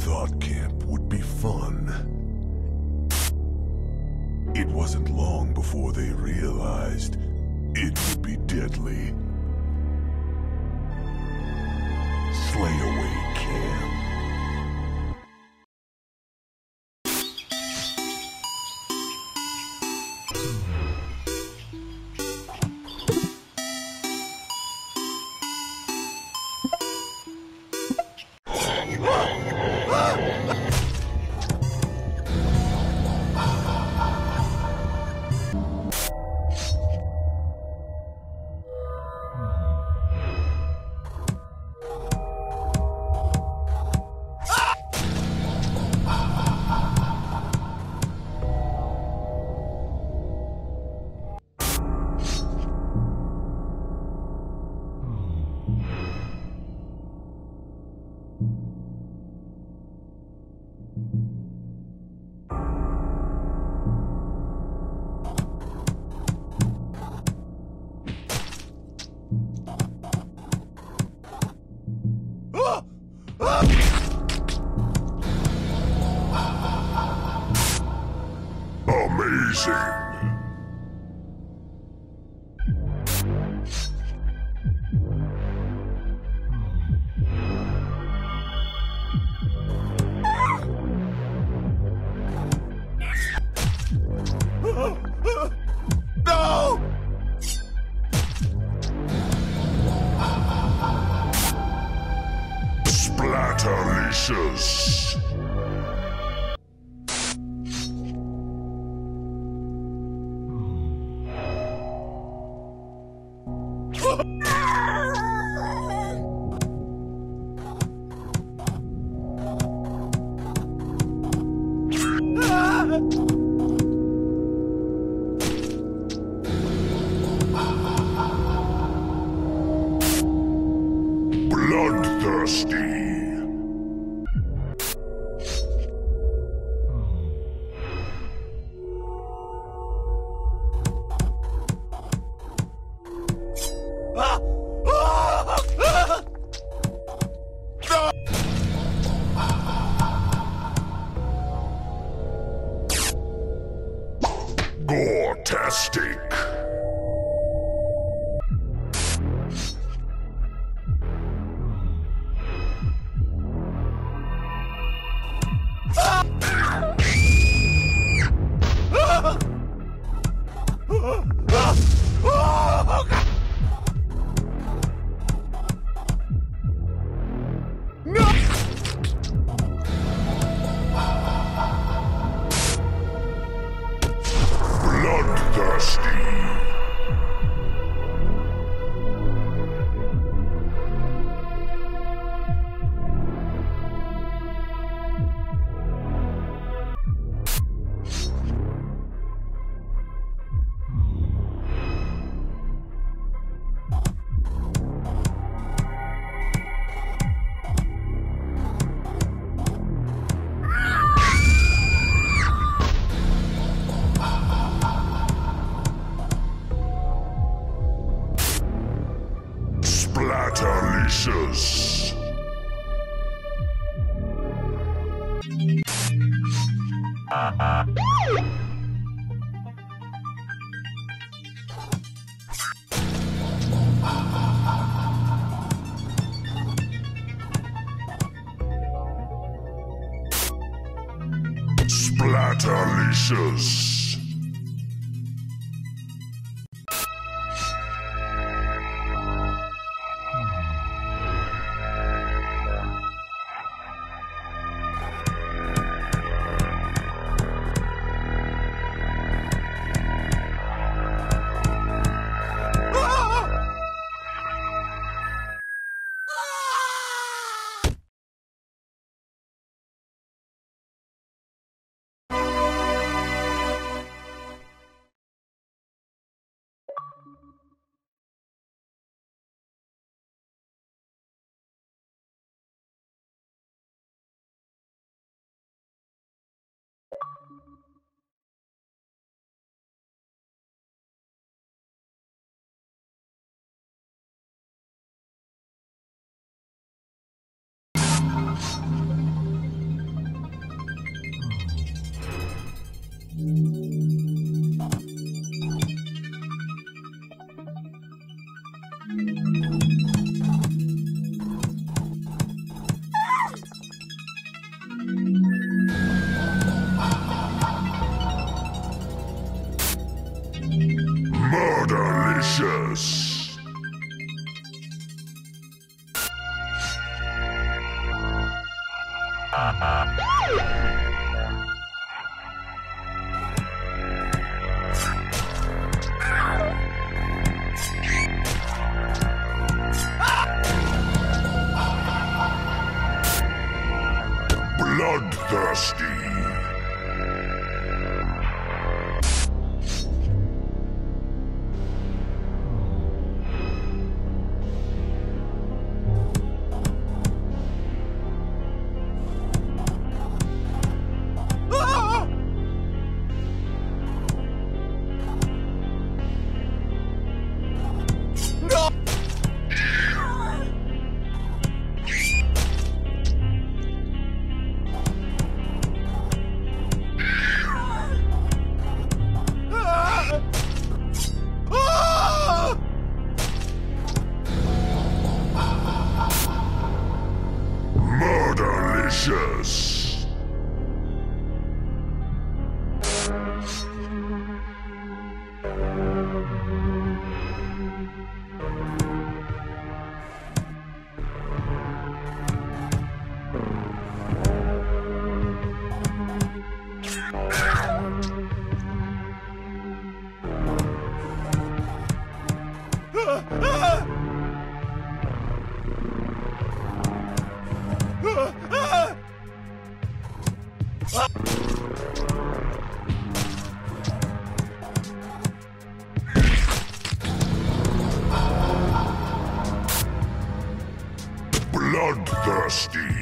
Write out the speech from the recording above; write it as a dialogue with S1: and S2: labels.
S1: thought camp would be fun. It wasn't long before they realized it would be deadly. Slayaway Camp.
S2: 谢。
S1: ああ! Gore-tastic! Bloodthirsty! Splatterlicious! Delicious. Bloodthirsty.